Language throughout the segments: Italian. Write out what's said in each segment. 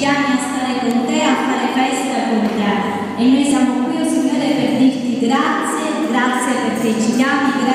chiami a stare con te, a fare festa con te. E noi siamo qui, oh Signore, per dirti grazie, grazie perché ci chiami, grazie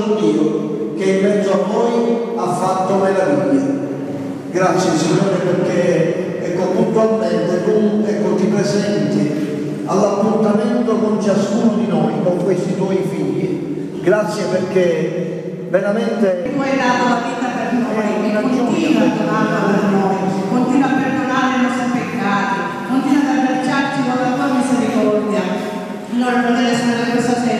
Vostro Dio che in mezzo a voi ha fatto meraviglie. Grazie Signore perché ecco puntualmente tu ecco, ti presenti all'appuntamento con ciascuno di noi, con questi tuoi figli. Grazie perché veramente Tu hai dato la vita per noi e continua a donarla per noi, continua a perdonare i nostri peccati, continua ad abbracciarci con la tua misericordia. Allora, fratelli e sorelle, questa sera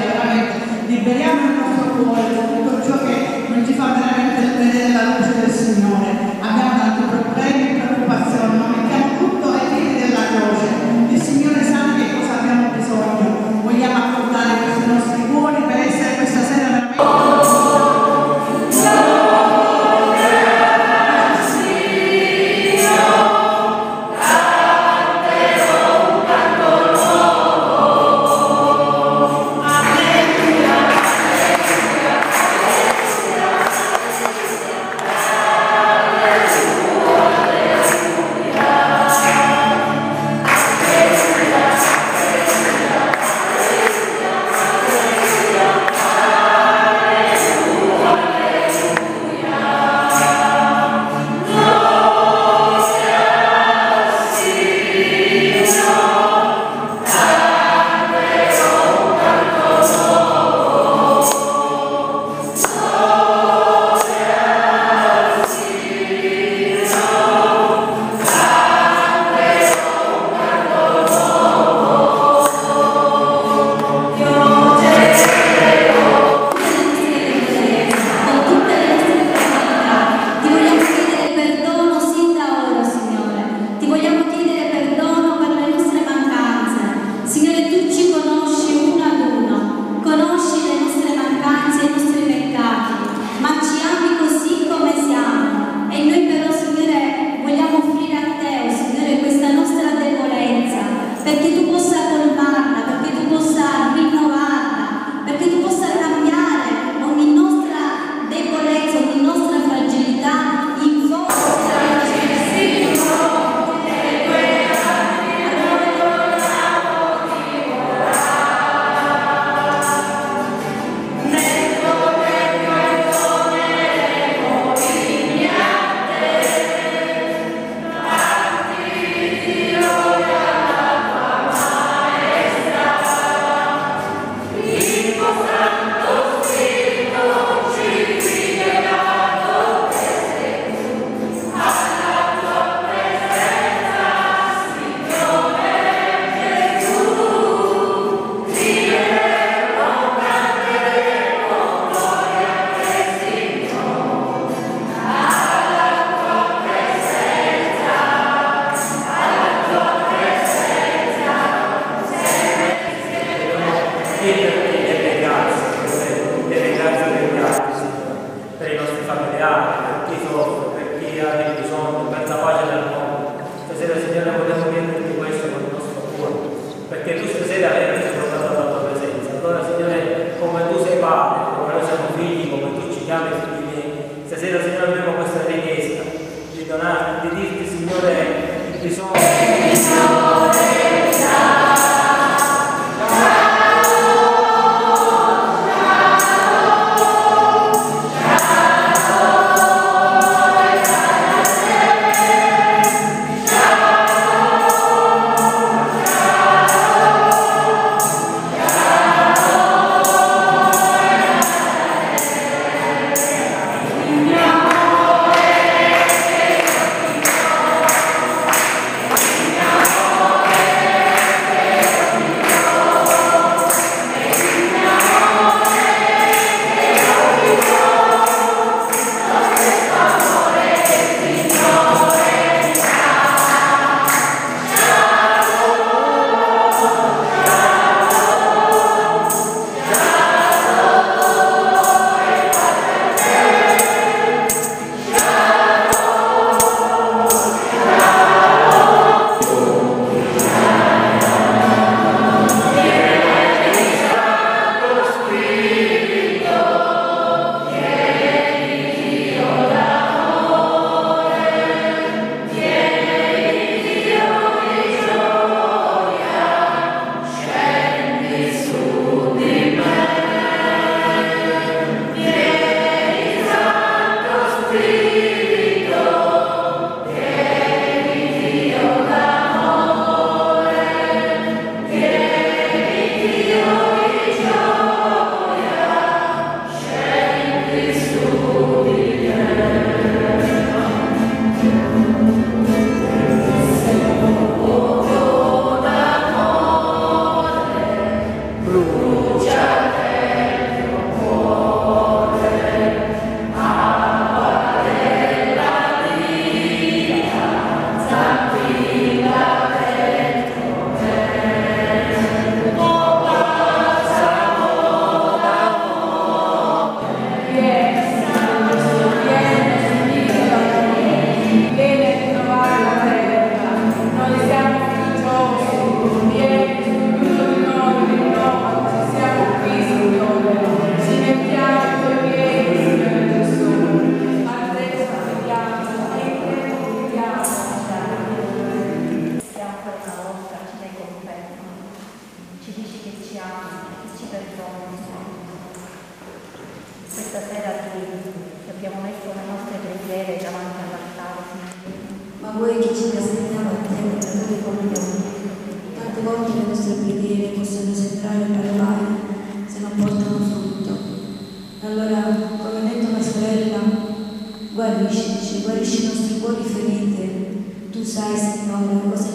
Usai, Senhor, a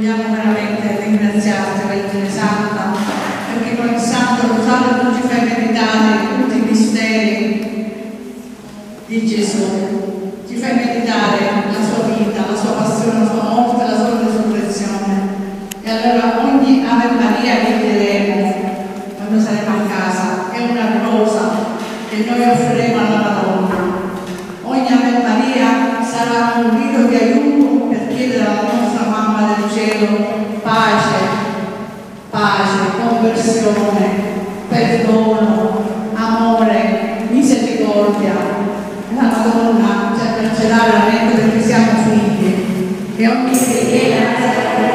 vogliamo veramente ringraziarti Vergine Santa perché con il Santo Rosario tu ci fai meditare tutti i misteri di Gesù ci fai meditare la sua vita la sua passione, la sua morte la sua resurrezione. E allora ogni Ave Maria che chiederemo quando saremo a casa è una rosa che noi offriremo alla Madonna. Ogni Ave Maria sarà un grido di aiuto per chiedere alla nostra mamma del cielo pace, pace, conversione, perdono, amore, misericordia. La Madonna ci abbraccerà veramente perché siamo figli e ogni preghiera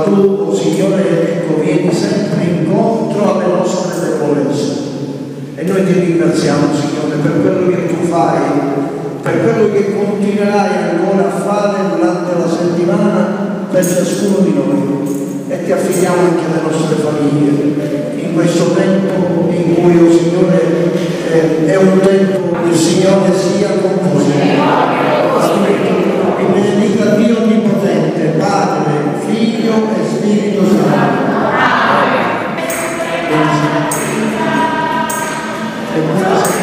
Ma tu, Signore, ecco, vieni sempre incontro alle nostre debolezze. E noi ti ringraziamo, Signore, per quello che tu fai, per quello che continuerai ancora a fare durante la settimana per ciascuno di noi. E ti affidiamo anche alle nostre famiglie in questo tempo in cui, oh Signore, è un tempo che il Signore sia con voi. E benedica Dio Onnipotente, Padre, Figlio e Spirito Santo. E buona